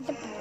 the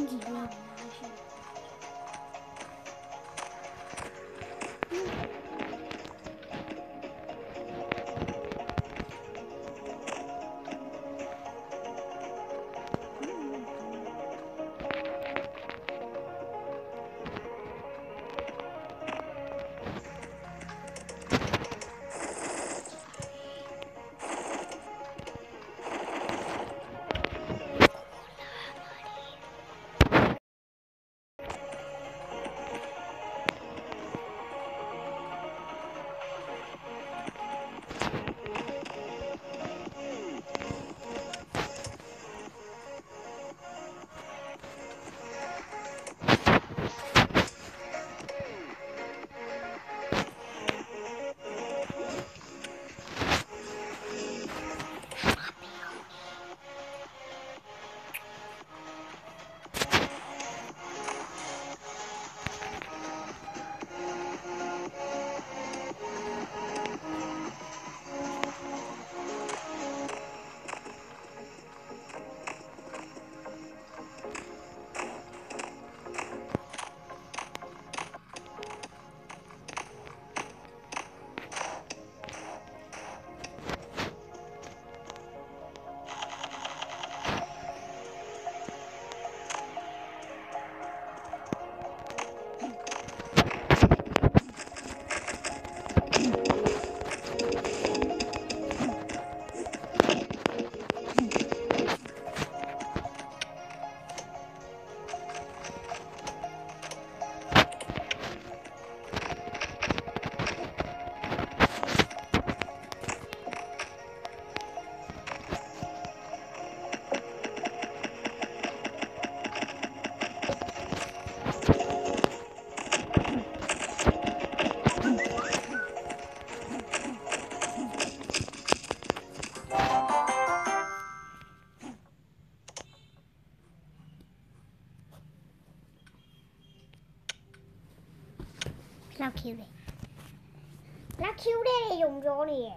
几拉 Q 嘞，拉 Q 嘞用胶嘞